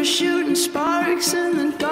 were shooting sparks in the dark.